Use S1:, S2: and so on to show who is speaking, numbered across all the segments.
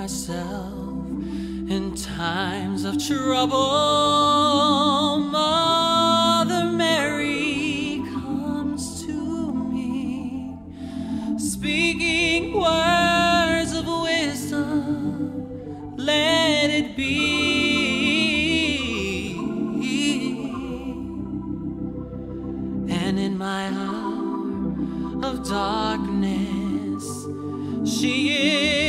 S1: myself in times of trouble, Mother Mary comes to me, speaking words of wisdom. Let it be. And in my hour of darkness, she is.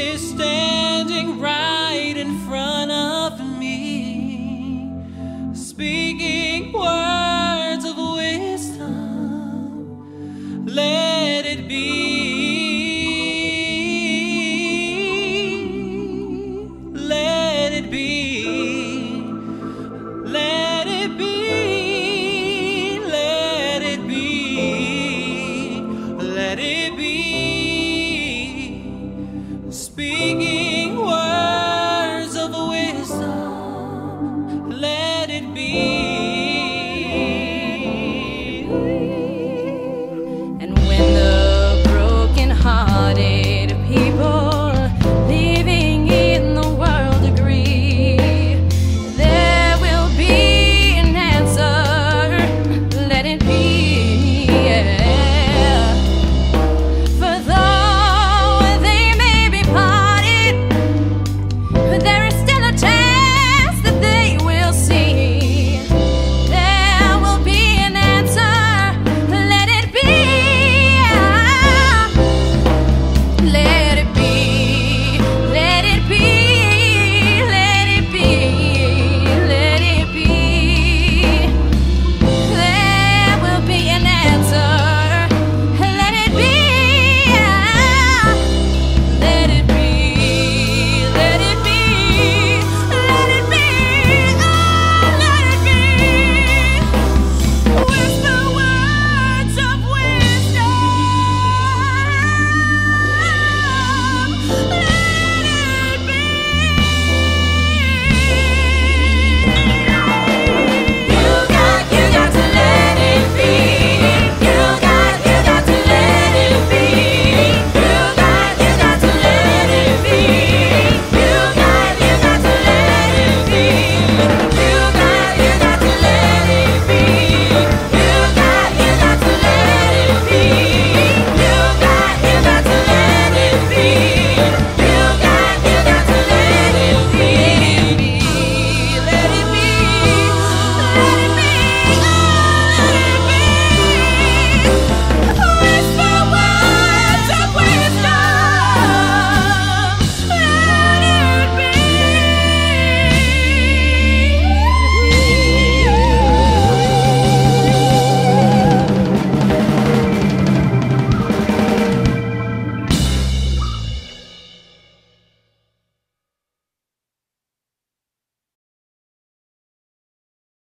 S1: Thank you.